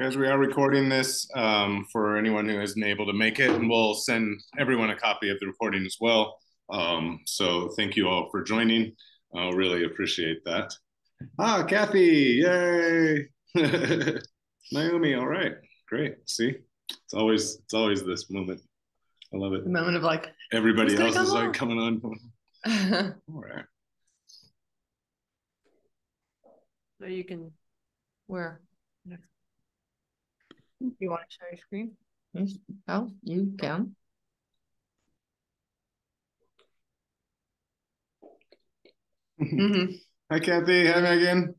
As we are recording this um, for anyone who isn't able to make it, and we'll send everyone a copy of the recording as well. Um, so thank you all for joining. I really appreciate that. Ah, Kathy, yay! Naomi, all right, great. See, it's always it's always this moment. I love it. The moment of like everybody else is like coming on. all right. So you can where you want to share your screen? Yes. Oh, you can. mm-hmm. Hi, Kathy. Hi, Megan.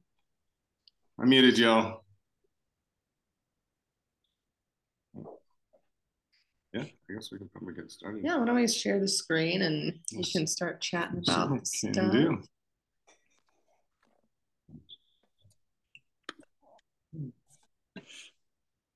I muted y'all. Yeah, I guess we can probably get started. Yeah, why don't we share the screen and yes. you can start chatting about stuff. Do.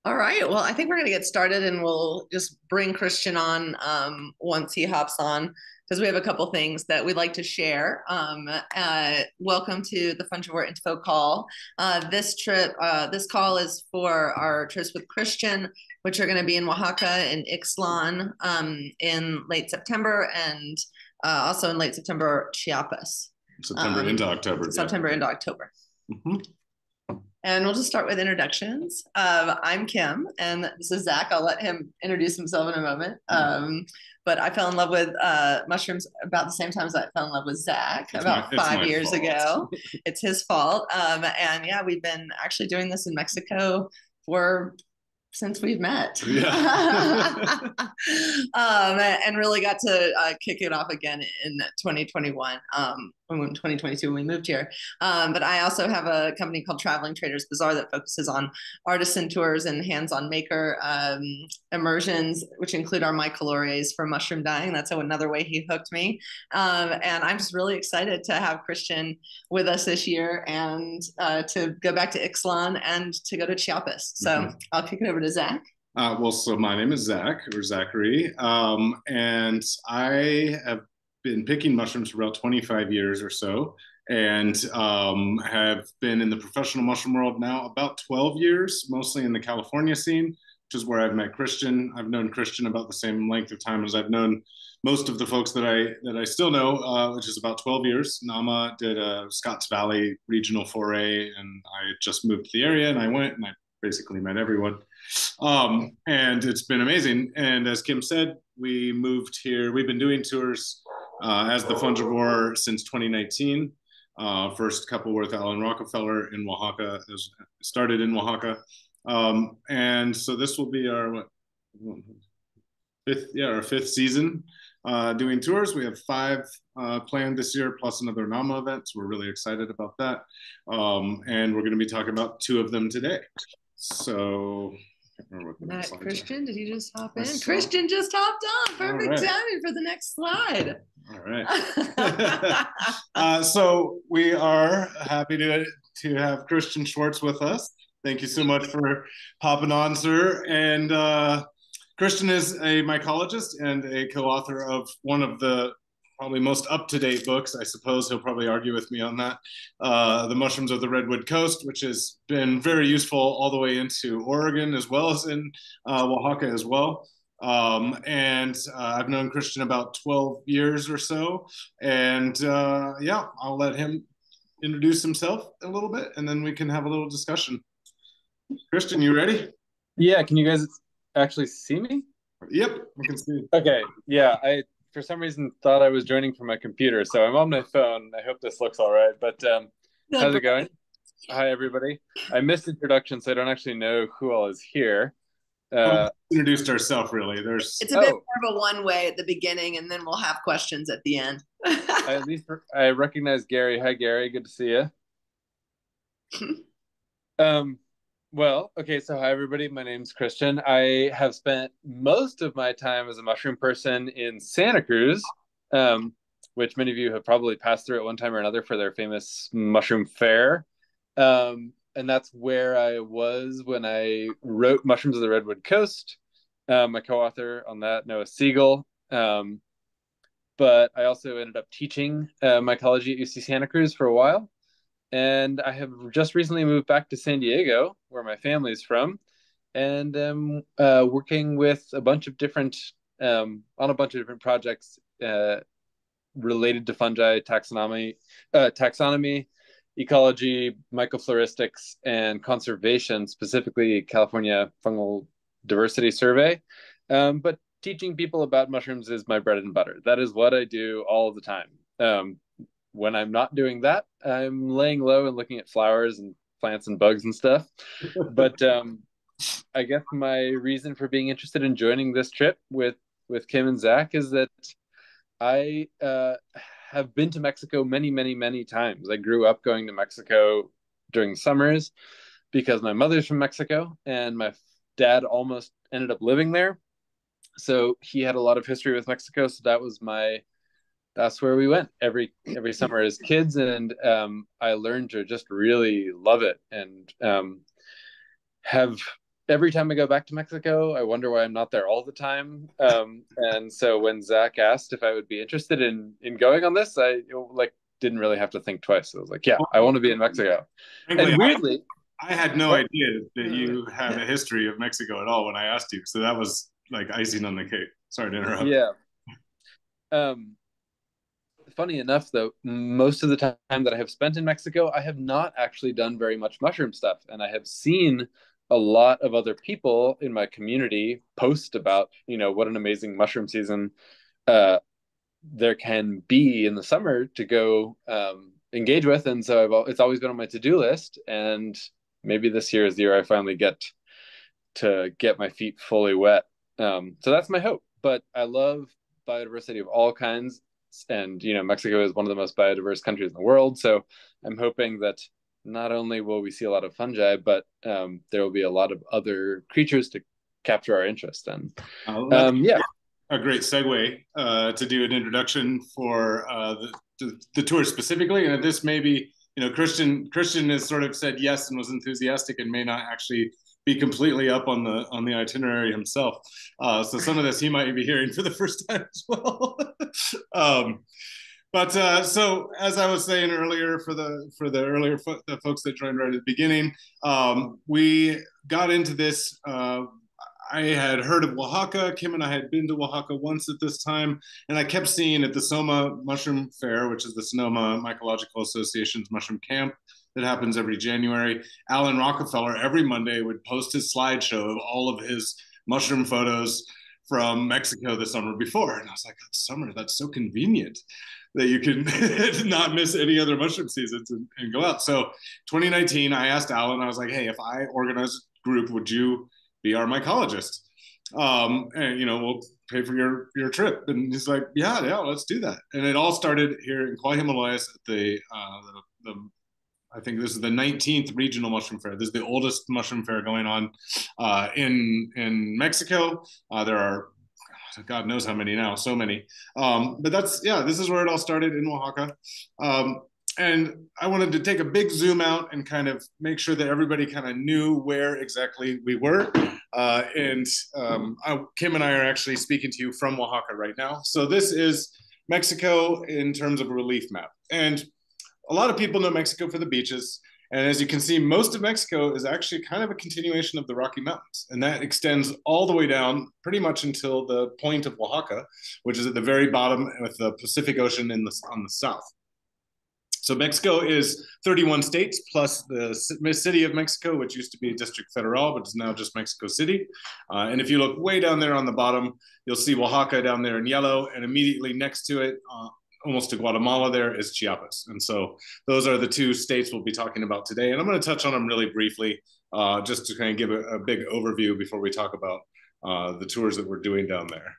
All right. Well, I think we're going to get started and we'll just bring Christian on um, once he hops on because we have a couple things that we'd like to share. Um, uh, welcome to the Fungivore Info Call. Uh, this trip, uh, this call is for our trips with Christian, which are going to be in Oaxaca and Ixtlan um, in late September and uh, also in late September, Chiapas. September um, into October. September yeah. into October. Mm-hmm. And we'll just start with introductions. Um, I'm Kim, and this is Zach. I'll let him introduce himself in a moment. Mm-hmm. Um, but I fell in love with uh, mushrooms about the same time as I fell in love with Zach it's about my, five years fault. ago. it's his fault. Um, and yeah, we've been actually doing this in Mexico for since we've met. Yeah. um, and really got to uh, kick it off again in 2021, um, when 2022 when we moved here. Um, but I also have a company called Traveling Traders Bazaar that focuses on artisan tours and hands-on maker um, immersions, which include our mycolores for mushroom dyeing. That's another way he hooked me. Um, and I'm just really excited to have Christian with us this year and uh, to go back to Ixtlan and to go to Chiapas. So mm-hmm. I'll kick it over to Zach. Uh, well, so my name is Zach or Zachary, um, and I have been picking mushrooms for about 25 years or so, and um, have been in the professional mushroom world now about 12 years, mostly in the California scene, which is where I've met Christian. I've known Christian about the same length of time as I've known most of the folks that I that I still know, uh, which is about 12 years. Nama did a Scotts Valley regional foray, and I just moved to the area, and I went and I basically met everyone. Um, and it's been amazing. And as Kim said, we moved here. We've been doing tours uh, as the Fungivore since 2019. Uh, first couple with Alan Rockefeller in Oaxaca, started in Oaxaca. Um, and so this will be our what, fifth, yeah, our fifth season uh, doing tours. We have five uh, planned this year, plus another NAMA event. So we're really excited about that. Um, and we're going to be talking about two of them today. So Matt Christian, did he just hop in? Christian just hopped on. Perfect right. timing for the next slide. All right. uh, so we are happy to to have Christian Schwarz with us. Thank you so much for popping on, sir. And uh, Christian is a mycologist and a co-author of one of the probably most up-to-date books. I suppose he'll probably argue with me on that. Uh, the Mushrooms of the Redwood Coast, which has been very useful all the way into Oregon as well as in uh, Oaxaca as well. Um, and uh, I've known Christian about 12 years or so. And uh, yeah, I'll let him introduce himself a little bit and then we can have a little discussion. Christian, you ready? Yeah, can you guys actually see me? Yep, I can see. Okay, yeah, I for some reason thought I was joining from my computer, so I'm on my phone. I hope this looks all right. But um, how's it going? Hi, everybody. I missed introduction, so I don't actually know who all is here. Uh, introduced ourselves really. There's it's a bit oh. more of a one way at the beginning, and then we'll have questions at the end. I at least I recognize Gary. Hi, Gary. Good to see you. um, well, okay, so hi everybody. My name's Christian. I have spent most of my time as a mushroom person in Santa Cruz, um, which many of you have probably passed through at one time or another for their famous mushroom fair. Um, and that's where I was when I wrote Mushrooms of the Redwood Coast. Um, my co-author on that, Noah Siegel. Um, but I also ended up teaching uh, mycology at UC Santa Cruz for a while and I have just recently moved back to San Diego, where my family is from. and am uh, working with a bunch of different um, on a bunch of different projects uh, related to fungi taxonomy, uh, taxonomy, ecology, mycofloristics, and conservation, specifically California Fungal Diversity Survey. Um, but teaching people about mushrooms is my bread and butter. That is what I do all the time. Um, when I'm not doing that, I'm laying low and looking at flowers and plants and bugs and stuff. but um, I guess my reason for being interested in joining this trip with with Kim and Zach is that I uh, have been to Mexico many, many, many times. I grew up going to Mexico during summers because my mother's from Mexico and my dad almost ended up living there. So he had a lot of history with Mexico. So that was my that's where we went every every summer as kids and um, i learned to just really love it and um, have every time I go back to Mexico, I wonder why I'm not there all the time. Um, and so when Zach asked if I would be interested in in going on this, I like didn't really have to think twice. I was like, yeah, I want to be in Mexico. Frankly, and weirdly, I, I, had no idea that you had a history of Mexico at all when I asked you. So that was like icing on the cake. Sorry to interrupt. Yeah. Um, funny enough, though, most of the time that I have spent in Mexico, I have not actually done very much mushroom stuff, and I have seen a lot of other people in my community post about you know what an amazing mushroom season uh, there can be in the summer to go um, engage with. And so I've, it's always been on my to-do list. And maybe this year is the year i finally get to get my feet fully wet. Um, so that's my hope. But i love biodiversity of all kinds and you know mexico is one of the most biodiverse countries in the world so i'm hoping that not only will we see a lot of fungi, but um, there will be a lot of other creatures to capture our interest in. Uh, um, yeah. A great segue uh, to do an introduction for uh, the, the, the, tour specifically. And this may be, you know, Christian Christian has sort of said yes and was enthusiastic and may not actually be completely up on the on the itinerary himself. Uh, so some of this he might be hearing for the first time as well. um, but uh, so as I was saying earlier, for the for the earlier fo- the folks that joined right at the beginning, um, we got into this. Uh, I had heard of Oaxaca. Kim and I had been to Oaxaca once at this time, and I kept seeing at the Soma Mushroom Fair, which is the Sonoma Mycological Association's mushroom camp that happens every January. Alan Rockefeller every Monday would post his slideshow of all of his mushroom photos from Mexico the summer before, and I was like, "Summer, that's so convenient." that you can not miss any other mushroom seasons and, and, go out. So 2019, I asked Alan, I was like, hey, if I organize a group, would you be our mycologist? Um, and you know, we'll pay for your your trip. And he's like, yeah, yeah, let's do that. And it all started here in Cuajimoloyas at the, uh, the, the I think this is the 19th regional mushroom fair. This is the oldest mushroom fair going on uh, in in Mexico. Uh, there are God knows how many now, so many. Um, but that's yeah, this is where it all started in Oaxaca. Um, and I wanted to take a big zoom out and kind of make sure that everybody kind of knew where exactly we were. Uh, and um, I, Kim and I are actually speaking to you from Oaxaca right now. So this is Mexico in terms of a relief map. And a lot of people know Mexico for the beaches. And as you can see, most of Mexico is actually kind of a continuation of the Rocky Mountains. And that extends all the way down pretty much until the point of Oaxaca, which is at the very bottom with the Pacific Ocean in the, on the south. So Mexico is 31 states plus the city of Mexico, which used to be District Federal, but is now just Mexico City. Uh, and if you look way down there on the bottom, you'll see Oaxaca down there in yellow, and immediately next to it, uh, almost to Guatemala there is Chiapas. And so those are the two states we'll be talking about today. And I'm going to touch on them really briefly, uh, just to kind of give a, a, big overview before we talk about uh, the tours that we're doing down there.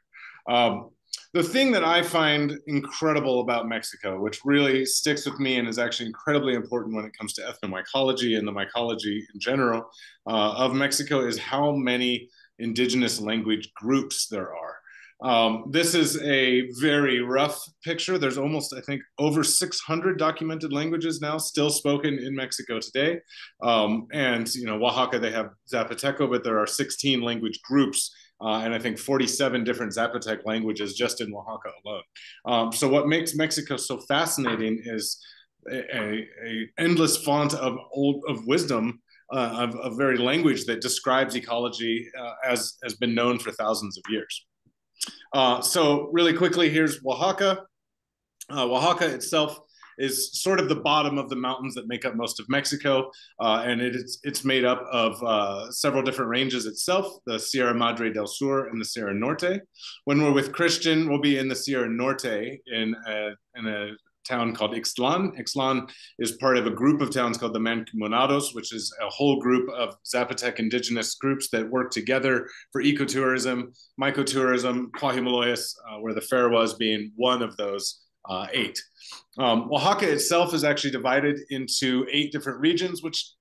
Um, the thing that I find incredible about Mexico, which really sticks with me and is actually incredibly important when it comes to ethnomycology and the mycology in general uh, of Mexico, is how many indigenous language groups there are. Um, this is a very rough picture. There's almost, I think, over 600 documented languages now still spoken in Mexico today. Um, and, you know, Oaxaca, they have Zapoteco, but there are 16 language groups uh, and I think 47 different Zapotec languages just in Oaxaca alone. Um, so what makes Mexico so fascinating is a, a, a endless font of old of wisdom uh, of, of very language that describes ecology uh, as has been known for thousands of years. Uh, so really quickly, here's Oaxaca. Uh, Oaxaca itself is sort of the bottom of the mountains that make up most of Mexico, uh, and it is it's made up of uh, several different ranges itself: the Sierra Madre del Sur and the Sierra Norte. When we're with Christian, we'll be in the Sierra Norte in a, in a town called Ixtlan. Ixtlan is part of a group of towns called the Mancomunados, which is a whole group of Zapotec indigenous groups that work together for ecotourism, mycotourism, Cuajimoloyas, uh, where the fair was being one of those uh, eight. Um, Oaxaca itself is actually divided into eight different regions, which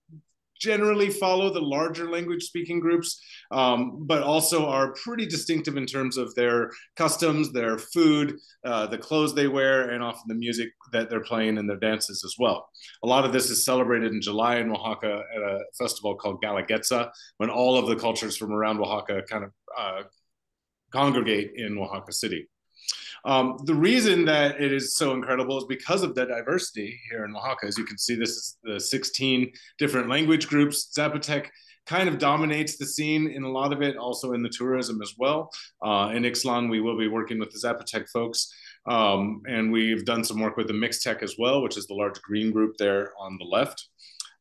generally follow the larger language speaking groups, um, but also are pretty distinctive in terms of their customs, their food, uh, the clothes they wear, and often the music that they're playing and their dances as well. A lot of this is celebrated in July in Oaxaca at a festival called Guelaguetza, when all of the cultures from around Oaxaca kind of uh, congregate in Oaxaca City. Um, the reason that it is so incredible is because of the diversity here in Oaxaca. As you can see, this is the 16 different language groups. Zapotec kind of dominates the scene in a lot of it, also in the tourism as well. Uh, in Ixtlan, we will be working with the Zapotec folks. Um, and we've done some work with the Mixtec as well, which is the large green group there on the left.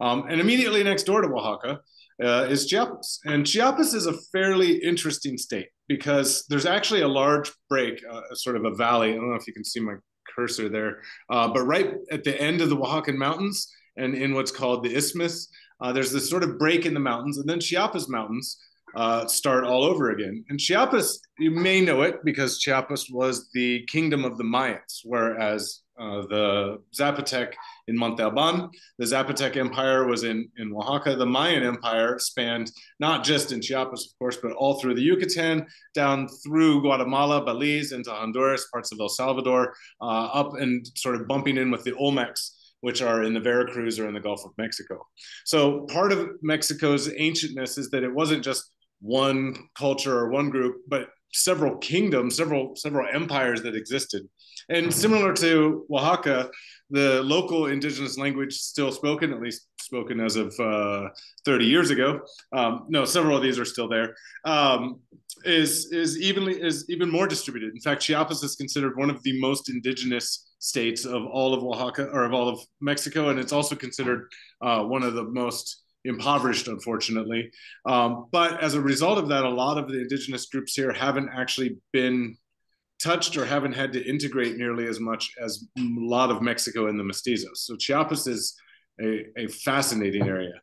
Um, and immediately next door to Oaxaca uh, is Chiapas. And Chiapas is a fairly interesting state because there's actually a large break, uh, sort of a valley. I don't know if you can see my cursor there, uh, but right at the end of the Oaxacan Mountains and in what's called the Isthmus, uh, there's this sort of break in the mountains, and then Chiapas Mountains uh, start all over again. And Chiapas, you may know it because Chiapas was the kingdom of the Mayans, whereas uh, the Zapotec in Monte Alban. The Zapotec Empire was in, in Oaxaca. The Mayan Empire spanned not just in Chiapas, of course, but all through the Yucatan, down through Guatemala, Belize, into Honduras, parts of El Salvador, uh, up and sort of bumping in with the Olmecs which are in the Veracruz or in the Gulf of Mexico. So part of Mexico's ancientness is that it wasn't just one culture or one group, but several kingdoms, several several empires that existed. And similar to Oaxaca, the local indigenous language still spoken, at least spoken as of uh, 30 years ago. Um, no, several of these are still there. Um, is is evenly is even more distributed. In fact, Chiapas is considered one of the most indigenous states of all of Oaxaca or of all of Mexico, and it's also considered uh, one of the most impoverished, unfortunately. Um, but as a result of that, a lot of the indigenous groups here haven't actually been touched or haven't had to integrate nearly as much as a lot of Mexico and the mestizos. So Chiapas is a, a fascinating area.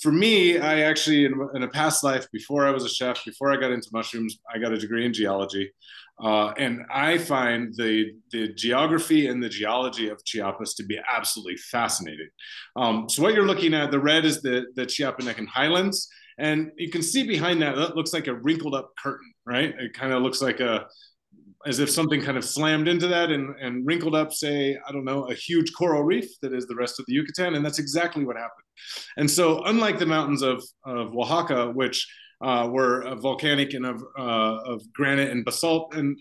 For me, I actually, in, in, a past life, before I was a chef, before I got into mushrooms, I got a degree in geology. Uh, and I find the, the geography and the geology of Chiapas to be absolutely fascinating. Um, so what you're looking at, the red is the, the Chiapanecan highlands. And you can see behind that, that looks like a wrinkled up curtain, right? It kind of looks like a, as if something kind of slammed into that and, and wrinkled up, say, I don't know, a huge coral reef that is the rest of the Yucatan. And that's exactly what happened. And so, unlike the mountains of, of Oaxaca, which uh, were volcanic and of, uh, of granite and basalt and,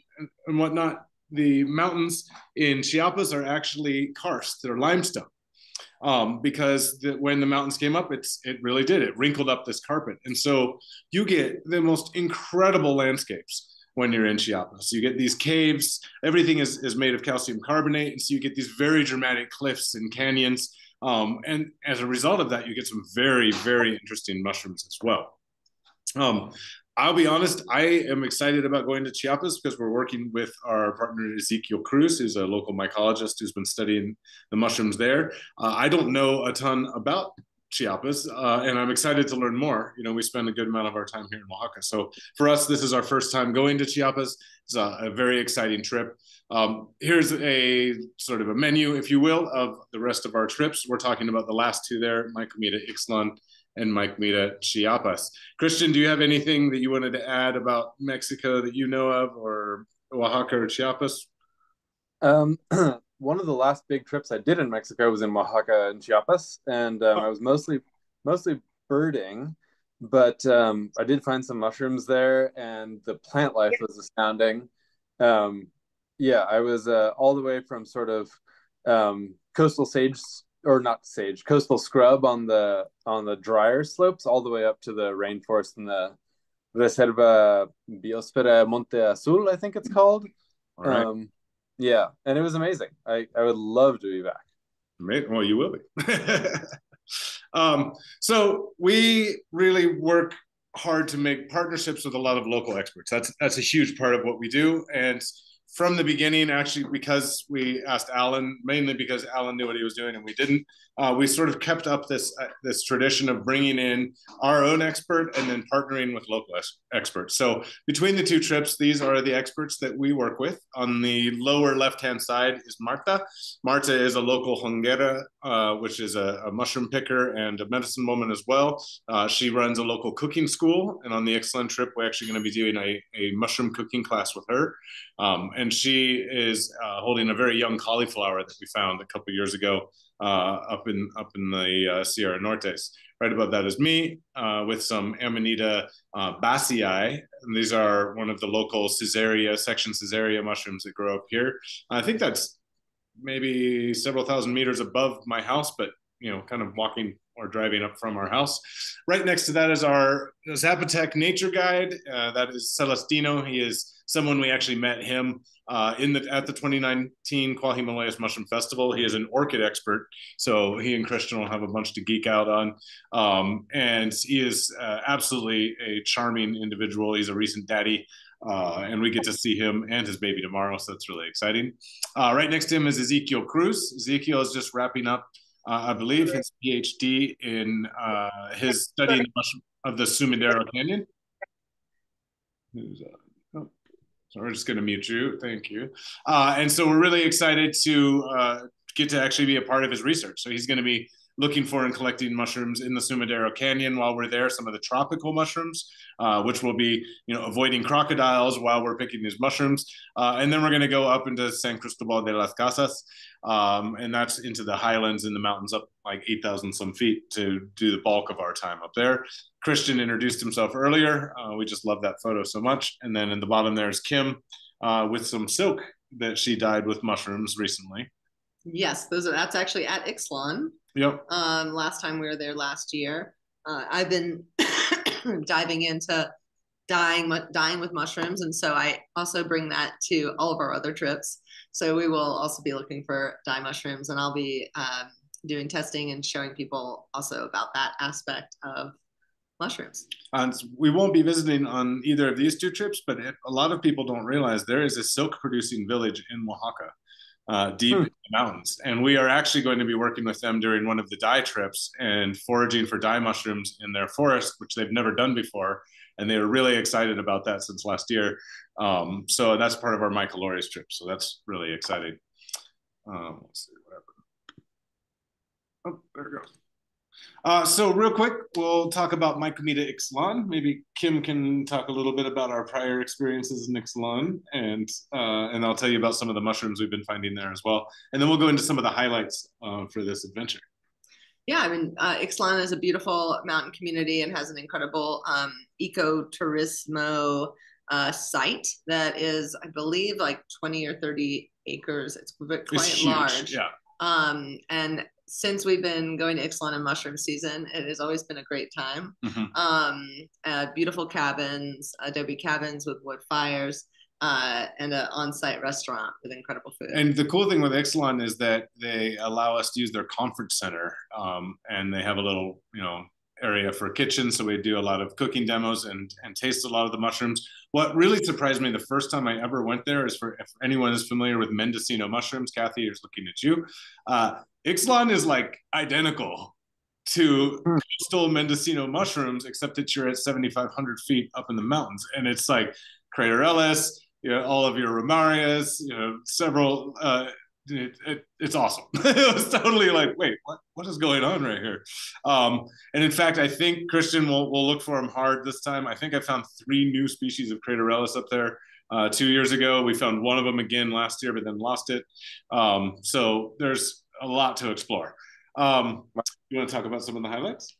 and whatnot, the mountains in Chiapas are actually karst, they're limestone. Um, because the, when the mountains came up, it's it really did. It wrinkled up this carpet, and so you get the most incredible landscapes when you're in Chiapas. You get these caves, everything is, is made of calcium carbonate. And so you get these very dramatic cliffs and canyons. Um, and as a result of that, you get some very, very interesting mushrooms as well. Um, I'll be honest, I am excited about going to Chiapas because we're working with our partner Ezekiel Cruz, who's a local mycologist who's been studying the mushrooms there. Uh, I don't know a ton about Chiapas, uh, and I'm excited to learn more. You know, we spend a good amount of our time here in Oaxaca, so for us, this is our first time going to Chiapas. It's a, a very exciting trip. Um, here's a sort of a menu, if you will, of the rest of our trips. We're talking about the last two there, MyComida Ixtlan and MyComida Chiapas. Christian, do you have anything that you wanted to add about Mexico that you know of, or Oaxaca or Chiapas? Um, one of the last big trips I did in Mexico was in Oaxaca and Chiapas, and um, I was mostly mostly birding, but um, I did find some mushrooms there, and the plant life was astounding. Um, yeah, I was uh, all the way from sort of um, coastal sage or not sage, coastal scrub on the on the drier slopes, all the way up to the rainforest in the Reserva Biosfera Monte Azul, I think it's called. Right. Um, yeah, and it was amazing. I I would love to be back. Well, you will be. um, so we really work hard to make partnerships with a lot of local experts. That's that's a huge part of what we do, and from the beginning, actually, because we asked Alan, mainly because Alan knew what he was doing and we didn't, uh, we sort of kept up this uh, this tradition of bringing in our own expert and then partnering with local ex- experts. So between the two trips, these are the experts that we work with. On the lower left hand side is Marta. Marta is a local honguera, uh, which is a, a, mushroom picker and a medicine woman as well. Uh, she runs a local cooking school, and on the Ixtlan trip, we're actually going to be doing a, a mushroom cooking class with her. Um, and she is uh, holding a very young cauliflower that we found a couple years ago up in up in the uh, Sierra Nortes. Right above that is me uh, with some Amanita uh, basii. And these are one of the local Caesarea, section Caesarea mushrooms that grow up here. I think that's maybe several thousand meters above my house, but you know, kind of walking or driving up from our house. Right next to that is our Zapotec nature guide. Uh, that is Celestino. He is someone we actually met him uh, in the at the 2019 Cuajimoloyas Mushroom Festival. He is an orchid expert, so he and Christian will have a bunch to geek out on. Um, and he is uh, absolutely a charming individual. He's a recent daddy. Uh, and we get to see him and his baby tomorrow, so that's really exciting. Uh, right next to him is Ezekiel Cruz. Ezekiel is just wrapping up, uh, I believe, his PhD in uh, his study of the Sumidero Canyon. So we're just going to mute you. Thank you. Uh, and so we're really excited to uh, get to actually be a part of his research. So he's going to be looking for and collecting mushrooms in the Sumidero Canyon while we're there, some of the tropical mushrooms, uh, which will be, you know, avoiding crocodiles while we're picking these mushrooms. Uh, and then we're going to go up into San Cristobal de las Casas, um, and that's into the highlands in the mountains up like 8,000 some feet to do the bulk of our time up there. Christian introduced himself earlier. Uh, we just love that photo so much. And then in the bottom there is Kim uh, with some silk that she dyed with mushrooms recently. Yes, those are that's actually at Ixtlan. Yep. Um, last time we were there last year, uh, I've been diving into dyeing dyeing with mushrooms, and so I also bring that to all of our other trips. So we will also be looking for dye mushrooms, and I'll be um, doing testing and showing people also about that aspect of mushrooms. And we won't be visiting on either of these two trips, but it, a lot of people don't realize there is a silk producing village in Oaxaca uh, deep hmm. in the mountains. And we are actually going to be working with them during one of the dye trips and foraging for dye mushrooms in their forest, which they've never done before. And they were really excited about that since last year. Um, so that's part of our Mycolores trip. So that's really exciting. Um, let's see what happened. Oh, there it goes. Uh, so real quick, we'll talk about MyComida Ixtlan. Maybe Kim can talk a little bit about our prior experiences in Ixtlan, and uh, and I'll tell you about some of the mushrooms we've been finding there as well. And then we'll go into some of the highlights uh, for this adventure. Yeah, I mean, uh, Ixtlan is a beautiful mountain community and has an incredible um, ecotourismo uh, site that is, I believe, like 20 or 30 acres. It's quite it's large. Yeah. Um, and since we've been going to Ixtlan and mushroom season, it has always been a great time. Mm-hmm. Um, uh, beautiful cabins, adobe cabins with wood fires, uh, and an on-site restaurant with incredible food. And the cool thing with Ixtlan is that they allow us to use their conference center, um, and they have a little, you know, area for kitchen. So we do a lot of cooking demos and and taste a lot of the mushrooms. What really surprised me the first time I ever went there is for if anyone is familiar with Mendocino mushrooms, Kathy is looking at you. Uh, Ixtlan is like identical to mm. coastal Mendocino mushrooms, except that you're at 7,500 feet up in the mountains. And it's like Craterellus, you know, all of your Ramarias, you know, several, uh, it, it, it's awesome. it was totally like, wait, what, what is going on right here? Um, and in fact, I think Christian will, will look for them hard this time. I think I found three new species of Craterellus up there. Uh, two years ago, we found one of them again last year, but then lost it. Um, so there's a lot to explore. Um, you want to talk about some of the highlights?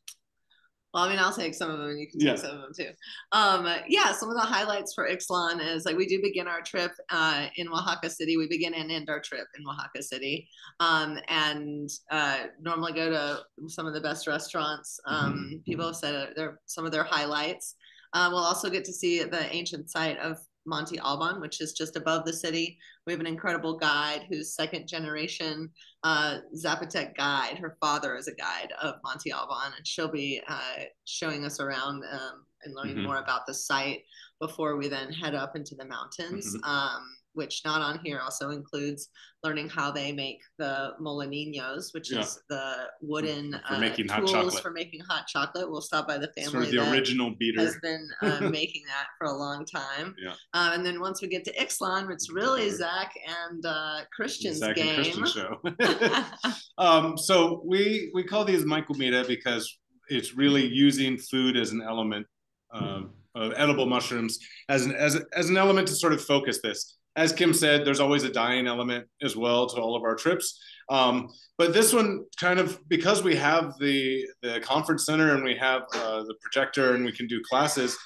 Well, I mean, I'll take some of them. You can take Yeah. some of them too. Um, yeah, some of the highlights for Ixtlan is like we do begin our trip uh, in Oaxaca City. We begin and end our trip in Oaxaca City, um, and uh, normally go to some of the best restaurants. Um, People have said they're some of their highlights. Uh, we'll also get to see the ancient site of Monte Alban, which is just above the city. We have an incredible guide who's second generation uh, Zapotec guide. Her father is a guide of Monte Alban, and she'll be uh, showing us around um, and learning Mhm. more about the site before we then head up into the mountains. Mhm. Um, which not on here also includes learning how they make the molinillos, which Yeah. is the wooden For uh, making hot tools chocolate. for making hot chocolate. We'll stop by the family Sort of the that original beater. has been uh, making that for a long time. Yeah. Um, and then once we get to Ixtlan, it's really Zach and uh, Christian's Zach game. and Christian show. um, so we we call these mycomida because it's really using food as an element um, of edible mushrooms as an as, as an element to sort of focus this. As Kim said, there's always a dying element as well to all of our trips. Um, but this one kind of because we have the the conference center and we have uh, the projector and we can do classes.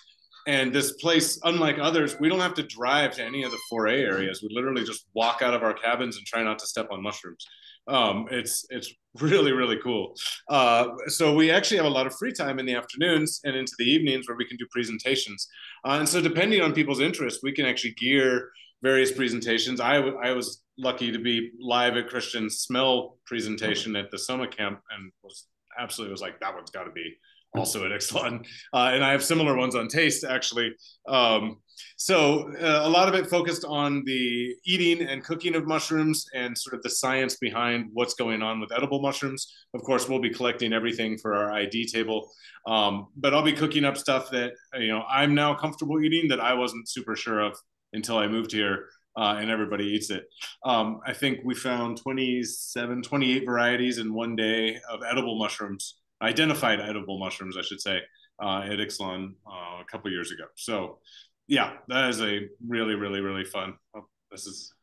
And this place, unlike others, we don't have to drive to any of the foray areas. We literally just walk out of our cabins and try not to step on mushrooms. Um, it's it's really really cool. Uh, so we actually have a lot of free time in the afternoons and into the evenings where we can do presentations. Uh, and so depending on people's interest, we can actually gear various presentations. I, w- I was lucky to be live at Christian's smell presentation at the summer camp and was absolutely was like that one's got to be also at Ixtlan. Uh, and I have similar ones on taste actually. Um, so uh, a lot of it focused on the eating and cooking of mushrooms and sort of the science behind what's going on with edible mushrooms. Of course, we'll be collecting everything for our ID table, um, but I'll be cooking up stuff that you know I'm now comfortable eating that I wasn't super sure of until I moved here. Uh, and everybody eats it. Um, I think we found 27, 28 varieties in one day of edible mushrooms, identified edible mushrooms, I should say, uh, at Ixtlan uh, a couple years ago. So, yeah, that is a really, really, really fun. Oh, this is,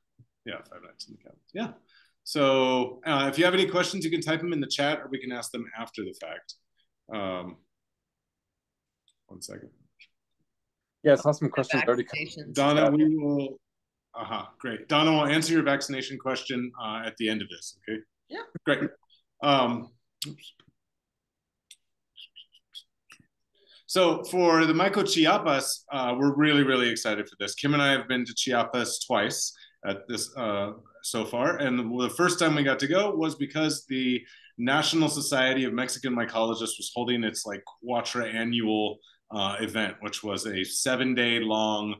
yeah, five nights in the cabin. Yeah. So, uh, if you have any questions, you can type them in the chat or we can ask them after the fact. Um, one second. Yeah, I saw some questions already. Donna, we will. Uh huh. Great. Donna will answer your vaccination question uh, at the end of this. Okay. Yeah. Great. Um. So for the Myco Chiapas, uh, we're really, really excited for this. Kim and I have been to Chiapas twice at this uh, so far, and the first time we got to go was because the National Society of Mexican Mycologists was holding its like quatra annual uh, event, which was a seven-day long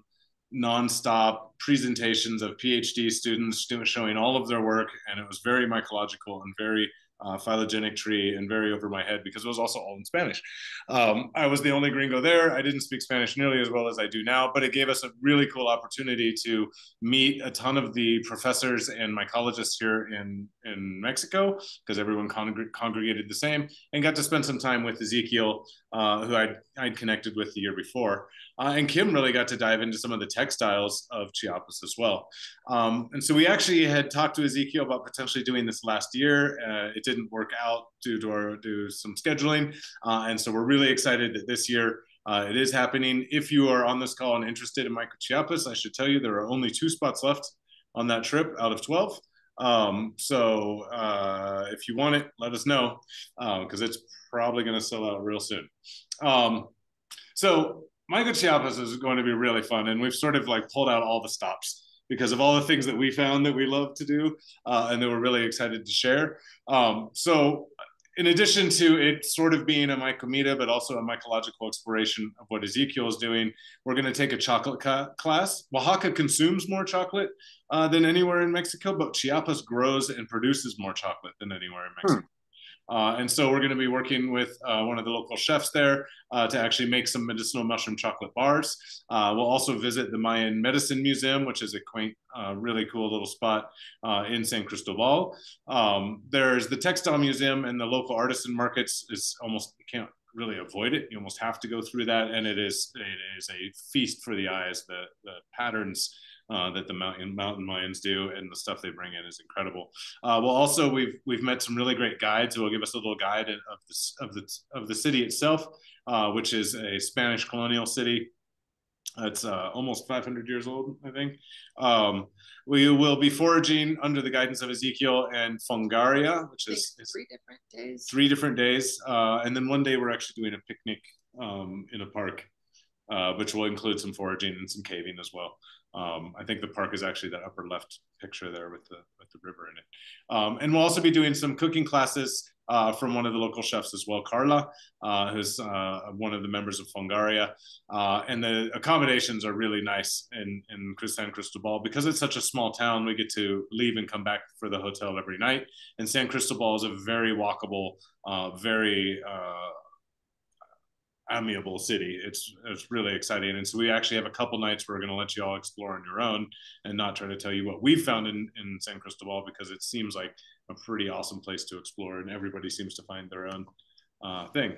nonstop presentations of PhD students showing all of their work, and it was very mycological and very uh, phylogenetic tree and very over my head because it was also all in Spanish. Um, I was the only gringo there. I didn't speak Spanish nearly as well as I do now, but it gave us a really cool opportunity to meet a ton of the professors and mycologists here in, in Mexico because everyone congr- congregated the same and got to spend some time with Ezekiel, uh, who I'd, I'd connected with the year before. Uh, and Kim really got to dive into some of the textiles of Chiapas as well. Um, and so we actually had talked to Ezekiel about potentially doing this last year. Uh, it didn't work out due to, our, due some scheduling. Uh, and so we're really excited that this year uh, it is happening. If you are on this call and interested in Myco Chiapas, I should tell you there are only two spots left on that trip out of 12. Um, so uh, if you want it, let us know because it's probably going to sell out real soon. Um, so Myco Chiapas is going to be really fun, and we've sort of like pulled out all the stops because of all the things that we found that we love to do uh, and that we're really excited to share. Um, so in addition to it sort of being a mycomida, but also a mycological exploration of what Ezekiel is doing, we're going to take a chocolate ca- class. Oaxaca consumes more chocolate uh, than anywhere in Mexico, but Chiapas grows and produces more chocolate than anywhere in Mexico. Uh, and so we're going to be working with uh, one of the local chefs there uh, to actually make some medicinal mushroom chocolate bars. Uh, we'll also visit the Mayan Medicine Museum, which is a quaint, uh, really cool little spot uh, in San Cristobal. Um, there's the Textile Museum and the local artisan markets is almost, you can't really avoid it. You almost have to go through that. And it is, it is a feast for the eyes. The, the patterns uh, that the mountain mountain Mayans do, and the stuff they bring in is incredible. Uh, well, also we've we've met some really great guides who will give us a little guide of the of the of the city itself, uh, which is a Spanish colonial city. It's uh, almost 500 years old, I think. Um, we will be foraging under the guidance of Ezekiel and Fungaria, which is three different days. Three different days, uh, and then one day we're actually doing a picnic um, in a park, uh, which will include some foraging and some caving as well. Um, I think the park is actually that upper left picture there with the with the river in it. Um, and we'll also be doing some cooking classes uh, from one of the local chefs as well, Carla, uh, who's uh, one of the members of Fongaria. Uh, and the accommodations are really nice in, in San Cristobal. Because it's such a small town, we get to leave and come back for the hotel every night. And San Cristobal is a very walkable, uh, very uh, amiable city. It's it's really exciting, and so we actually have a couple nights where we're going to let you all explore on your own and not try to tell you what we've found in in San Cristobal because it seems like a pretty awesome place to explore, and everybody seems to find their own uh, thing.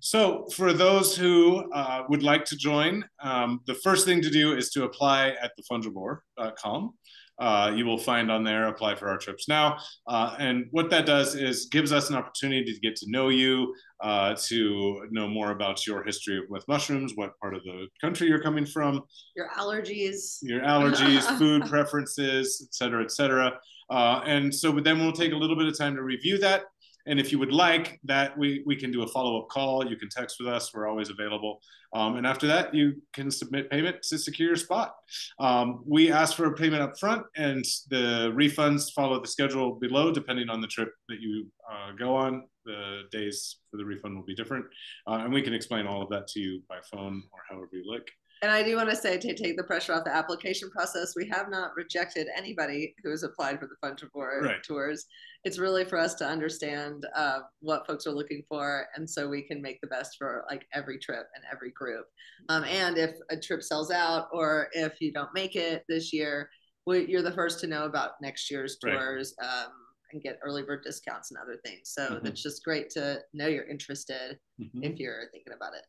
So for those who uh, would like to join, um, the first thing to do is to apply at thefungivore.com uh, you will find on there apply for our trips now. Uh, and what that does is gives us an opportunity to get to know you, uh, to know more about your history with mushrooms, what part of the country you're coming from, your allergies, your allergies, food preferences, et cetera, et cetera. Uh, and so but then we'll take a little bit of time to review that and if you would like that, we, we can do a follow-up call. You can text with us. We're always available. Um, and after that, you can submit payment to secure your spot. Um, we ask for a payment up front and the refunds follow the schedule below, depending on the trip that you uh, go on. The days for the refund will be different. Uh, and we can explain all of that to you by phone or however you like. And I do want to say to take the pressure off the application process, we have not rejected anybody who has applied for the Fungivore right. tours. It's really for us to understand uh, what folks are looking for, and so we can make the best for like every trip and every group. Um, and if a trip sells out, or if you don't make it this year, we, you're the first to know about next year's tours. Right. Um, and get early bird discounts and other things. So mm-hmm. it's just great to know you're interested mm-hmm. if you're thinking about it.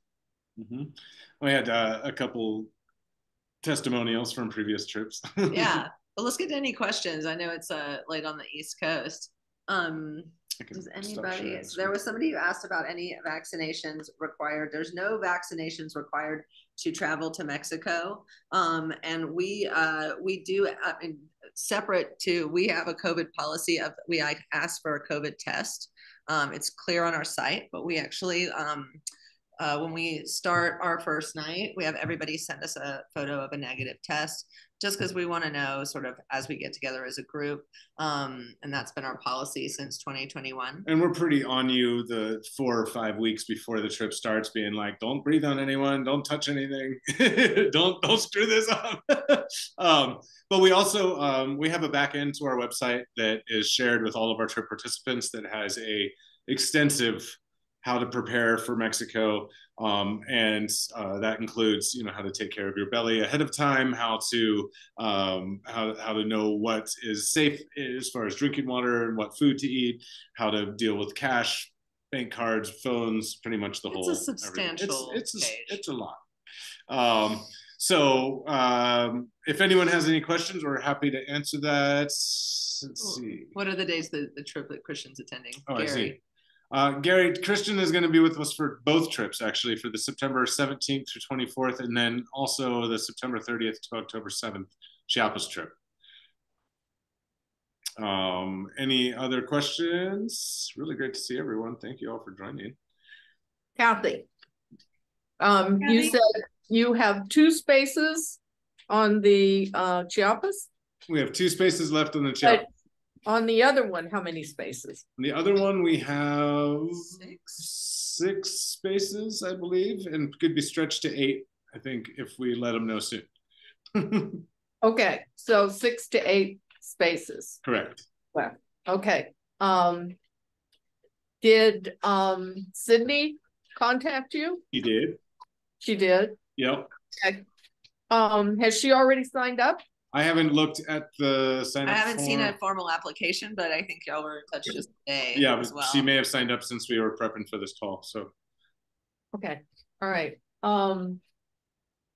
Mm-hmm. We had uh, a couple testimonials from previous trips. yeah. Well, let's get to any questions. I know it's uh, late on the East Coast. Um, does anybody? So there was somebody who asked about any vaccinations required. There's no vaccinations required to travel to Mexico, um, and we uh, we do. I mean, separate to we have a COVID policy of we ask for a COVID test. Um, it's clear on our site, but we actually um, uh, when we start our first night, we have everybody send us a photo of a negative test just because we want to know sort of as we get together as a group. Um, and that's been our policy since 2021. And we're pretty on you the four or five weeks before the trip starts, being like, don't breathe on anyone, don't touch anything, don't don't screw this up. um, but we also um, we have a back end to our website that is shared with all of our trip participants that has a extensive how to prepare for Mexico. Um, and uh, that includes, you know, how to take care of your belly ahead of time, how to um, how, how to know what is safe as far as drinking water and what food to eat, how to deal with cash, bank cards, phones, pretty much the it's whole. It's a substantial. It's it's a, it's a lot. Um, so um, if anyone has any questions, we're happy to answer that. Let's see. What are the days the, the triplet Christian's attending? Oh, Gary. I see. Uh, Gary Christian is going to be with us for both trips, actually, for the September 17th through 24th, and then also the September 30th to October 7th Chiapas trip. Um, any other questions? Really great to see everyone. Thank you all for joining. Kathy, um, Kathy? you said you have two spaces on the uh, Chiapas? We have two spaces left on the Chiapas. On the other one, how many spaces? On the other one, we have six, six spaces, I believe, and could be stretched to eight, I think, if we let them know soon. okay, so six to eight spaces. Correct. Well, okay. Um, did um, Sydney contact you? He did. She did? Yep. Okay. Um, has she already signed up? I haven't looked at the sign up. I haven't form. seen a formal application, but I think y'all were in touch just today. Yeah, well. she may have signed up since we were prepping for this call. So. Okay. All right. Um.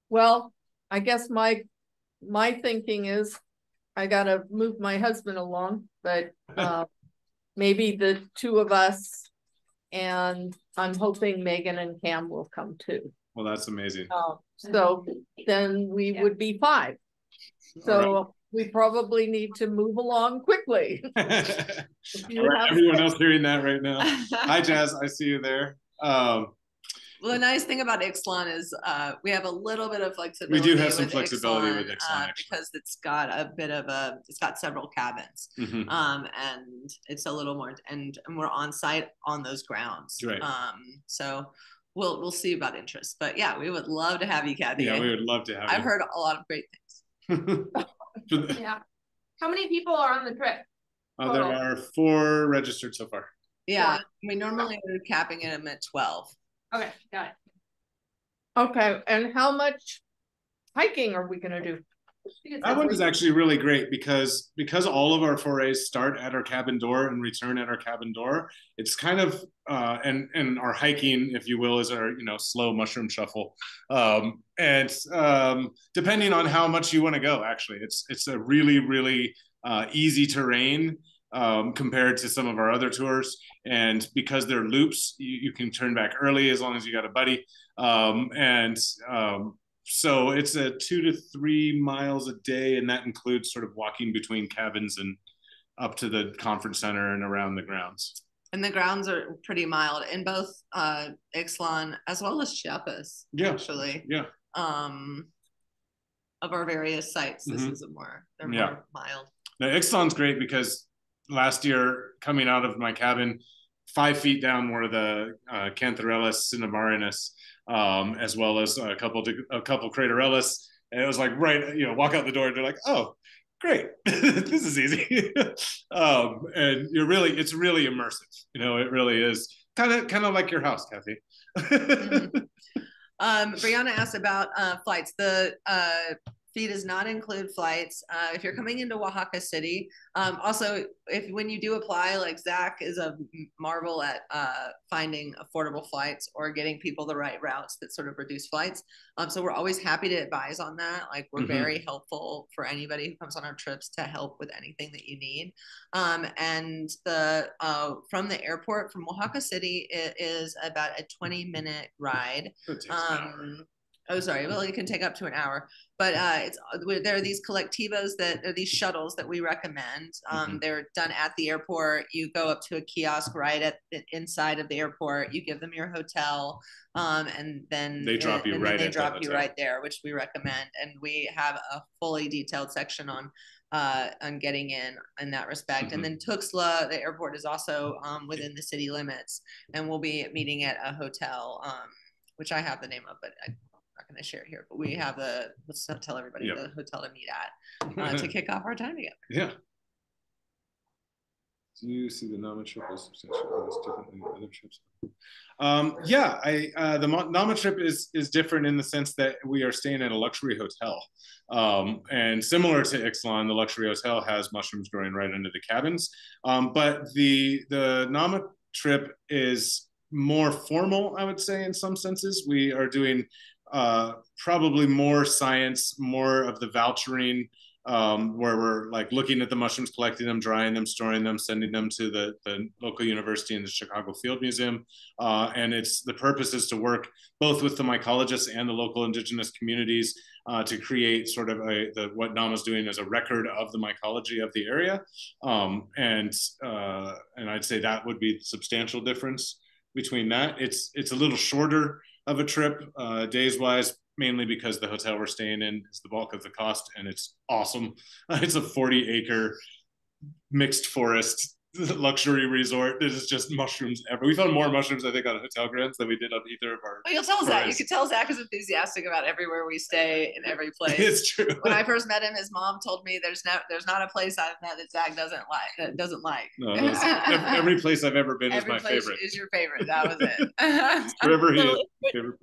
Well, I guess my my thinking is I gotta move my husband along, but uh, maybe the two of us and I'm hoping Megan and Cam will come too. Well, that's amazing. Um, so then we Yeah. would be five. So we probably need to move along quickly. If you All right, have- everyone else hearing that right now. Hi, Jazz. I see you there. Um, Well, the nice thing about Ixtlan is uh, we have a little bit of flexibility. We do have some with flexibility with Ixtlan, Ixtlan, uh, because it's got a bit of a, it's got several cabins, mhm. um, and it's a little more, and, and we're on site on those grounds. Right. Um, so we'll we'll see about interest, but yeah, we would love to have you, Kathy. Yeah, we would love to have I've you. heard a lot of great things. For the- Yeah. How many people are on the trip? uh, there are four registered so far. Yeah, we normally are capping it at twelve. Okay, got it. Okay, and how much hiking are we gonna do? That one is actually really great because because all of our forays start at our cabin door and return at our cabin door. It's kind of uh, and and our hiking, if you will, is our you know slow mushroom shuffle. Um, and um, depending on how much you want to go, actually, it's it's a really really uh, easy terrain um, compared to some of our other tours. And because they're loops, you, you can turn back early as long as you got a buddy. Um, and um, so it's a two to three miles a day, and that includes sort of walking between cabins and up to the conference center and around the grounds. And the grounds are pretty mild in both uh Ixtlan as well as Chiapas, Yeah. actually. Yeah. Um of our various sites, this Mhm. is a more they're Yeah. more mild. Now, Ixtlan's great because last year, coming out of my cabin, five feet down were the uh, Cantharellus cinnabarinus, um, as well as a couple a couple Craterellus. And it was like right, you know, walk out the door and they're like, oh, great, this is easy. um, and you're really, it's really immersive. You know, it really is kind of kind of like your house, Kathy. Um, Brianna asked about uh, flights. The uh, does not include flights. Uh, if you're coming into Oaxaca City, um, also if when you do apply, like Zach is a marvel at uh, finding affordable flights or getting people the right routes that sort of reduce flights. Um, so we're always happy to advise on that. Like we're Mhm. very helpful for anybody who comes on our trips to help with anything that you need. Um, and the uh, from the airport from Oaxaca City, it is about a 20 minute ride. It takes an hour. Oh, sorry. Well, it can take up to an hour, but uh, it's there are these collectivos that are these shuttles that we recommend. Um, Mhm. They're done at the airport. You go up to a kiosk right at the inside of the airport. You give them your hotel, um, and then They drop you right They drop you hotel. right there, which we recommend. And we have a fully detailed section on uh, on getting in in that respect. Mhm. And then Tuxtla, the airport is also um, within the city limits, and we'll be meeting at a hotel, um, which I have the name of, but I'm not going to share it here. But we have the let's not tell everybody Yep. the hotel to meet at uh, to kick off our time together. Yeah. Do you see the NAMA trip as substantially different than the other trips? Um, yeah, I uh, the NAMA trip is is different in the sense that we are staying at a luxury hotel, um, and similar to Ixtlan, the luxury hotel has mushrooms growing right under the cabins. Um, but the the NAMA trip is more formal, I would say, in some senses. We are doing uh, probably more science, more of the vouchering um, where we're like looking at the mushrooms, collecting them, drying them, storing them, sending them to the, the local university and the Chicago Field Museum. Uh, and it's the purpose is to work both with the mycologists and the local indigenous communities uh, to create sort of a the, what NAMA's doing as a record of the mycology of the area. Um, and uh, and I'd say that would be the substantial difference between that. It's it's a little shorter of a trip uh, days wise, mainly because the hotel we're staying in is the bulk of the cost and it's awesome. It's a 40 acre mixed forest luxury resort. There's just mushrooms ever. We found more mushrooms, I think, on Hotel Grants than we did on either of our. Well, you'll tell Zach. You can tell Zach is enthusiastic about everywhere we stay in every place. It's true. when I first met him, his mom told me there's no there's not a place I've met that Zach doesn't like that doesn't like. No, was- ev- every place I've ever been is my place favorite. is your favorite. That was it. Wherever he is, favorite.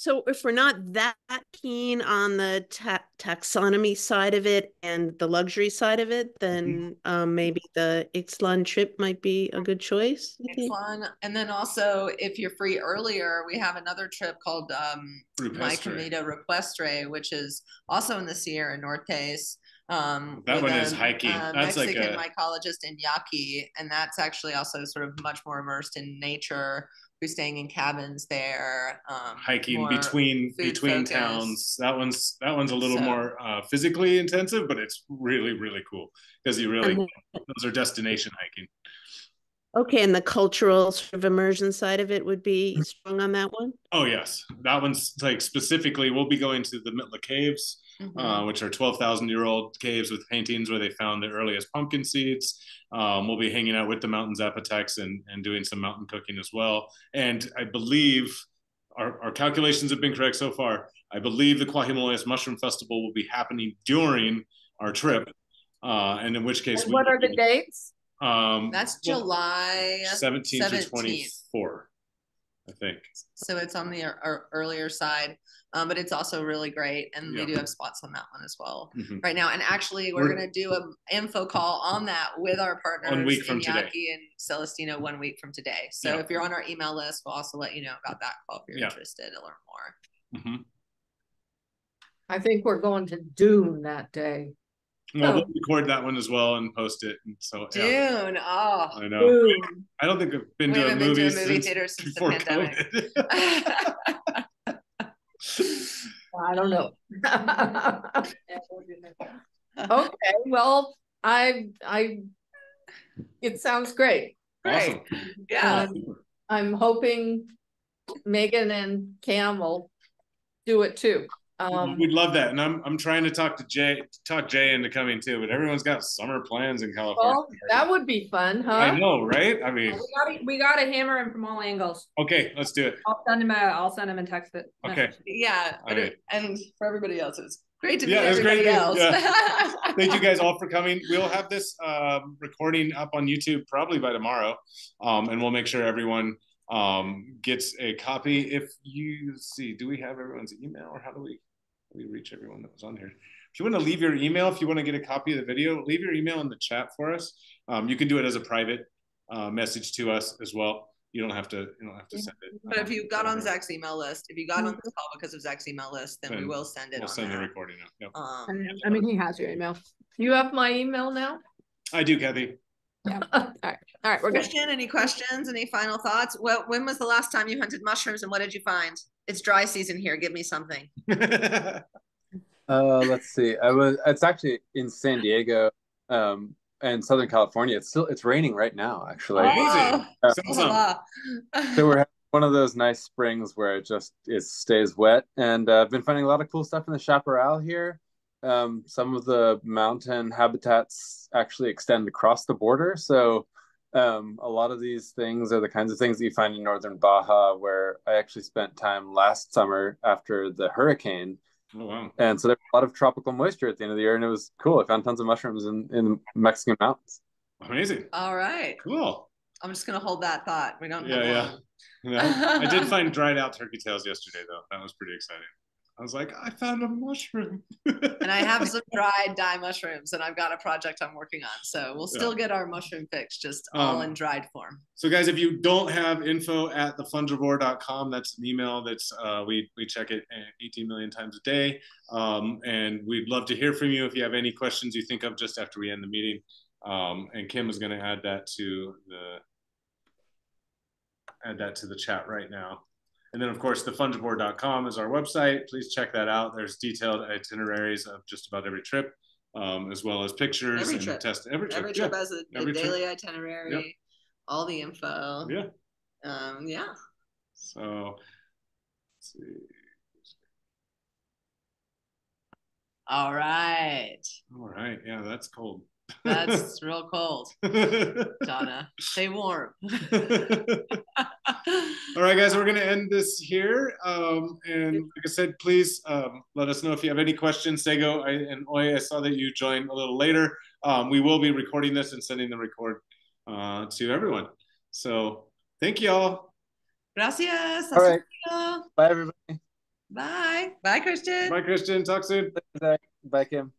So if we're not that keen on the ta- taxonomy side of it and the luxury side of it, then um, maybe the Ixtlan trip might be a good choice. you think? Ixtlan. And then also, if you're free earlier, we have another trip called um, MyComida Requestre, which is also in the Sierra Nortes. Um, That with one is hiking. uh, That's like Mexican a- mycologist in Yaqui, and that's actually also sort of much more immersed in nature who's staying in cabins there. Um, hiking between between focused. towns. That one's that one's a little So- more uh, physically intensive, but it's really really cool because you really Mhm. those are destination hiking. Okay, and the cultural sort of immersion side of it would be strong on that one? Oh yes, that one's like specifically. We'll be going to the Mitla Caves, Mhm. uh, which are twelve thousand year old caves with paintings where they found the earliest pumpkin seeds. Um, we'll be hanging out with the mountain Zapotecs and and doing some mountain cooking as well. And I believe our, our calculations have been correct so far. I believe the Cuajimoloyas Mushroom Festival will be happening during our trip, uh, and in which case, And what are the dates? Um, That's well, July 17 to 17th. 24, I think. So it's on the ear- ear- earlier side, um, but it's also really great, and Yeah. they do have spots on that one as well Mhm. right now. And actually, we're, We're- gonna do a info call on that with our partners week from today. And Celestino one week from today. So Yeah. if you're on our email list, we'll also let you know about that call if you're Yeah. interested to learn more. Mm-hmm. I think we're going to Dune that day. Well, Oh. we'll record that one as well and post it. And so, yeah, oh, I know. I don't think I've been we to a been movie, to a movie theater since the pandemic. I don't know. Okay, well, I, I, it sounds great. awesome. yeah. Um, I'm hoping Megan and Cam will do it too. Um, We'd love that, and I'm I'm trying to talk to Jay, talk Jay into coming too. But everyone's got summer plans in California. well, that would be fun, huh? I know, right? I mean, We gotta, we gotta hammer him from all angles. okay, let's do it. I'll send him a, I'll send him a text it. Okay. Yeah, All and, right. and for everybody else, it's great to Yeah, meet it was great everybody to- else. Thank you guys all for coming. We'll have this um, recording up on YouTube probably by tomorrow, um, and we'll make sure everyone um, gets a copy. If you see, do we have everyone's email, or how do we how do we reach everyone that was on here? If you want to leave your email, if you want to get a copy of the video, leave your email in the chat for us. Um, you can do it as a private uh, message to us as well. You don't have to. You don't have to send it. But if you got on Zach's email list, if you got on this call because of Zach's email list, then we will send it we'll on send the recording out. Yep. Um, I mean, he has your email. You have my email now? I do, Kathy. Yeah. All right, we're good. Christian, any questions? Any final thoughts? Well, when was the last time you hunted mushrooms and what did you find? It's dry season here. Give me something. Uh, let's see. I was. It's actually in San Diego, um, and Southern California. It's still. It's raining right now, actually. Amazing. Uh, Send so we're having one of those nice springs where it just it stays wet, and uh, I've been finding a lot of cool stuff in the chaparral here. Um, some of the mountain habitats actually extend across the border, so um, a lot of these things are the kinds of things that you find in northern Baja, where I actually spent time last summer after the hurricane. Oh wow. And so there's a lot of tropical moisture at the end of the year, and it was cool. I found tons of mushrooms in, in the Mexican mountains. Amazing. All right. Cool. I'm just gonna hold that thought. We don't Yeah, yeah. Yeah. I did find dried out turkey tails yesterday though. That was pretty exciting. I was like, I found a mushroom. And I have some dried dye mushrooms and I've got a project I'm working on. So we'll still get our mushroom fix, just all Um, in dried form. So guys, if you don't have info at thefungivore.com, that's an email that's uh, we we check it 18 million times a day. Um, and we'd love to hear from you if you have any questions you think of just after we end the meeting. Um, and Kim is going to add that to the add that to the chat right now. And then of course thefungivore.com is our website. Please check that out. There's detailed itineraries of just about every trip, um, as well as pictures Every and trip. test every trip. Every yeah. trip has a, a Every trip. daily itinerary, all the info. Yeah. Um, yeah. So let's see. All right. All right. Yeah, that's cold. That's real cold, Donna. Stay warm. All right, guys, we're going to end this here. Um, and like I said, please um, let us know if you have any questions. Sego I, and Oye, I saw that you joined a little later. Um, we will be recording this and sending the record uh, to everyone. So thank you all. Gracias. All right. Bye, everybody. Bye. Bye, Christian. Bye, Christian. Talk soon. Bye, Kim.